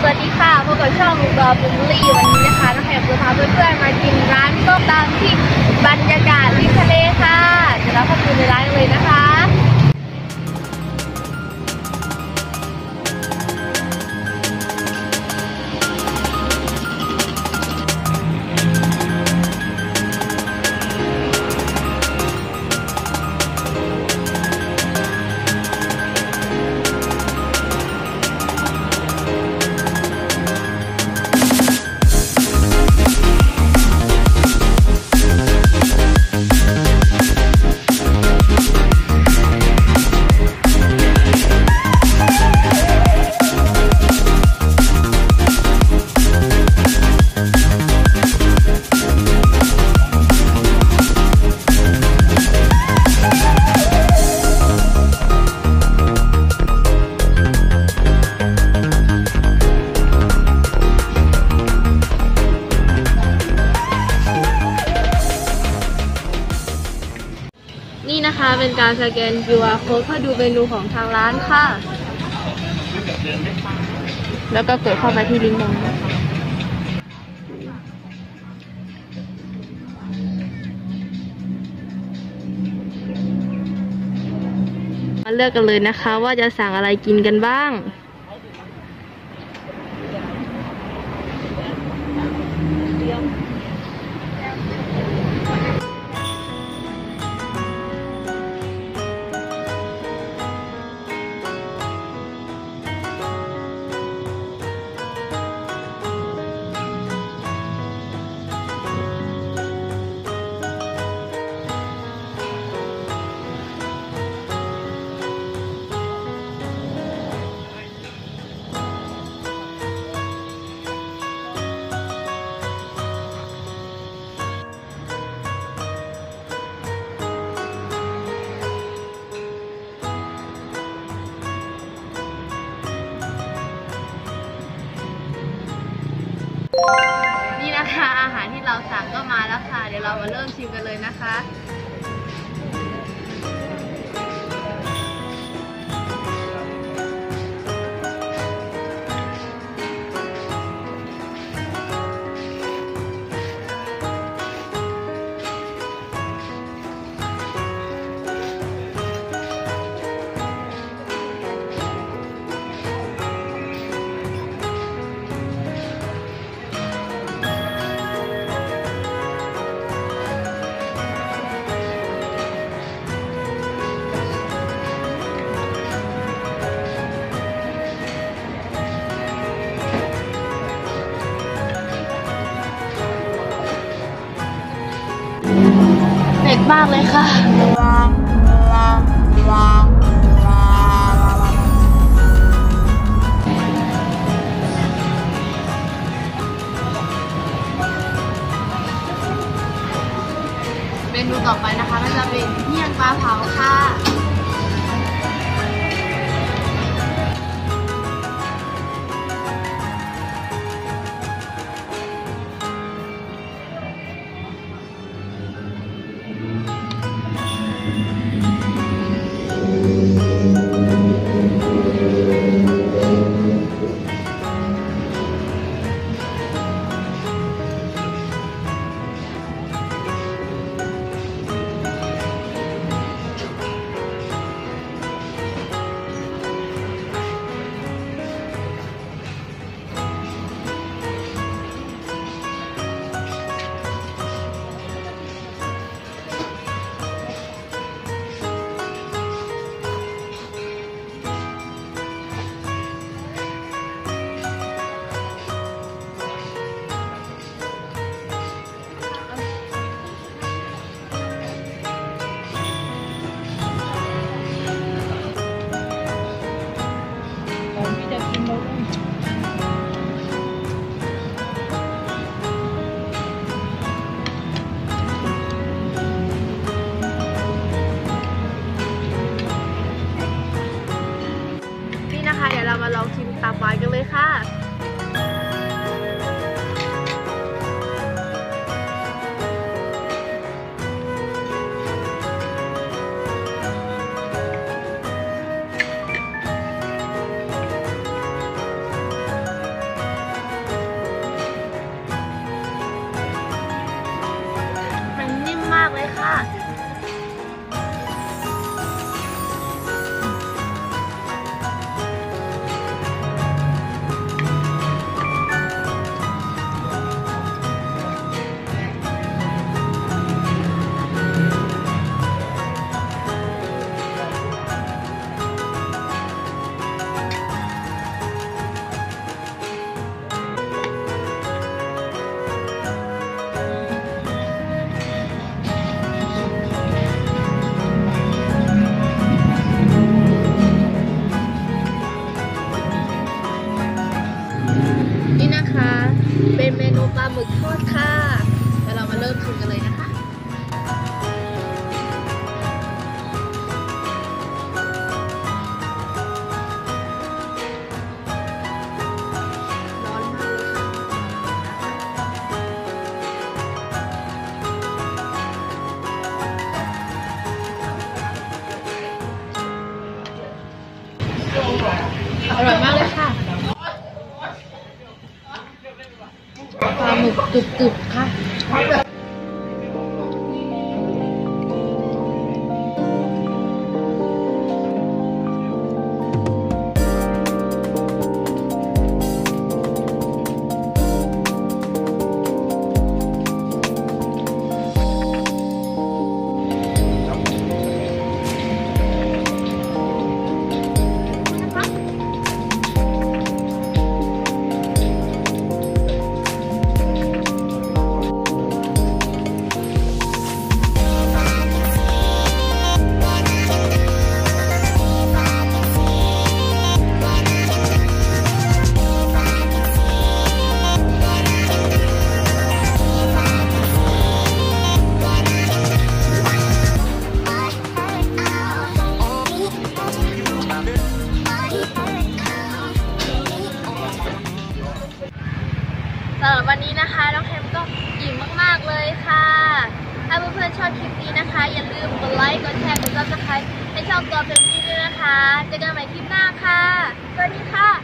สวัสดีค่ะพบกับช่องบอบุมลี่วันนี้นะคะน้องแหบจะพาเพื่อนๆมากินร้านส้มตำที่บรรยากาศริมทะเลค่ะ เดี๋ยวเราเข้าไปดูในร้านเลยนะคะ เป็นการสแกน QR code เพื่อดูเมนูของทางร้านค่ะ แล้วก็กดเข้าไปที่ลิงก์ตรงนี้มาเลือกกันเลยนะคะว่าจะสั่งอะไรกินกันบ้าง อาหารที่เราสั่งก็มาแล้วค่ะ เดี๋ยวเรามาเริ่มชิมกันเลยนะคะ็ดมากเลยค่ะ เมนูต่อไปนะคะก็จะเป็นเมี่ยงปลาเผาค่ะ นะคะ เป็นเมนูปลาหมึกทอดค่ะเดี๋ยวเรามาเริ่มทำกันเลย ปลาหมึกกรึบๆค่ะสำหรับวันนี้นะคะน้องแฮมก็อิ่มมากๆเลยค่ะ ถ้าเพื่อนๆชอบคลิปนี้นะคะ อย่าลืมกดไลค์กดแชร์กด subscribe ให้ช่องตัว อ.Family ด้วยนะคะ เจอกันใหม่คลิปหน้าค่ะสวัสดีค่ะ